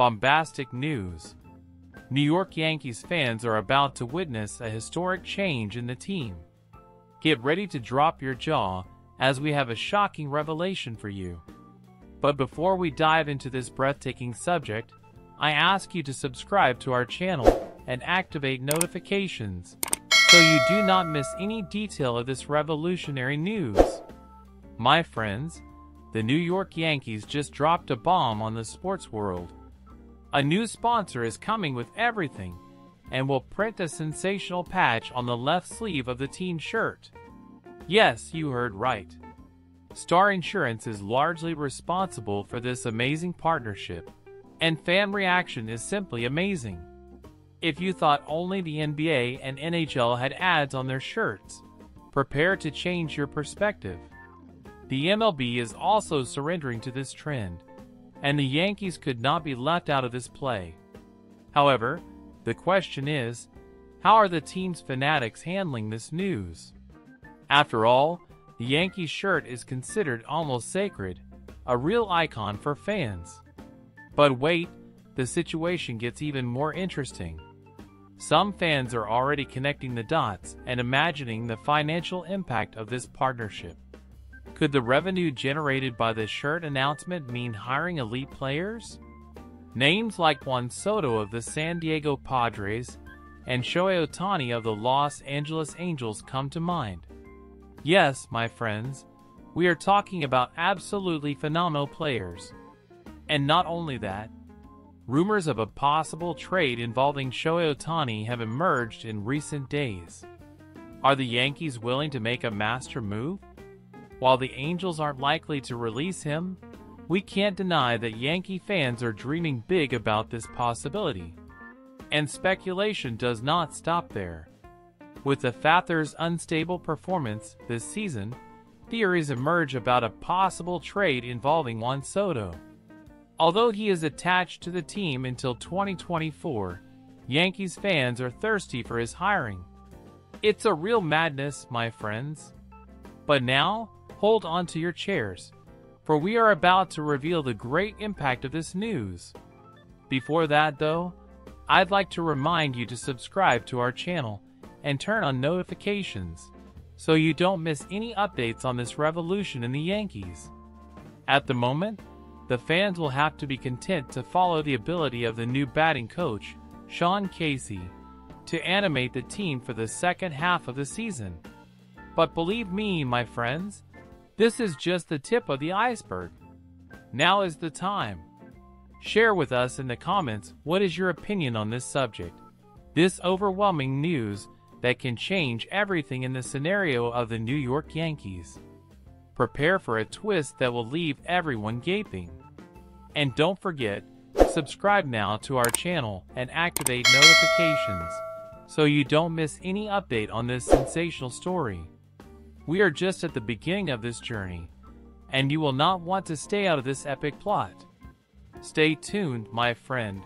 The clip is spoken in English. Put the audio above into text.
Bombastic news. New York Yankees fans are about to witness a historic change in the team. Get ready to drop your jaw as we have a shocking revelation for you. But before we dive into this breathtaking subject, I ask you to subscribe to our channel and activate notifications so you do not miss any detail of this revolutionary news. My friends, the New York Yankees just dropped a bomb on the sports world. A new sponsor is coming with everything and will print a sensational patch on the left sleeve of the teen shirt. Yes, you heard right. Starr Insurance is largely responsible for this amazing partnership, and fan reaction is simply amazing. If you thought only the NBA and NHL had ads on their shirts, prepare to change your perspective. The MLB is also surrendering to this trend and the Yankees could not be left out of this play. However, the question is, how are the team's fanatics handling this news? After all, the Yankees shirt is considered almost sacred, a real icon for fans. But wait, the situation gets even more interesting. Some fans are already connecting the dots and imagining the financial impact of this partnership. Could the revenue generated by the shirt announcement mean hiring elite players? Names like Juan Soto of the San Diego Padres and Shohei Ohtani of the Los Angeles Angels come to mind. Yes, my friends, we are talking about absolutely phenomenal players. And not only that, rumors of a possible trade involving Shohei Ohtani have emerged in recent days. Are the Yankees willing to make a master move? While the Angels aren't likely to release him, we can't deny that Yankee fans are dreaming big about this possibility. And speculation does not stop there. With the Fathers' unstable performance this season, theories emerge about a possible trade involving Juan Soto. Although he is attached to the team until 2024, Yankees fans are thirsty for his hiring. It's a real madness, my friends. But now, hold on to your chairs, for we are about to reveal the great impact of this news. Before that, though, I'd like to remind you to subscribe to our channel and turn on notifications so you don't miss any updates on this revolution in the Yankees. At the moment, the fans will have to be content to follow the ability of the new batting coach, Sean Casey, to animate the team for the second half of the season. But believe me, my friends, this is just the tip of the iceberg. Now is the time. Share with us in the comments what is your opinion on this subject. This overwhelming news that can change everything in the scenario of the New York Yankees. Prepare for a twist that will leave everyone gaping. And don't forget, subscribe now to our channel and activate notifications so you don't miss any update on this sensational story. We are just at the beginning of this journey, and you will not want to stay out of this epic plot. Stay tuned, my friend.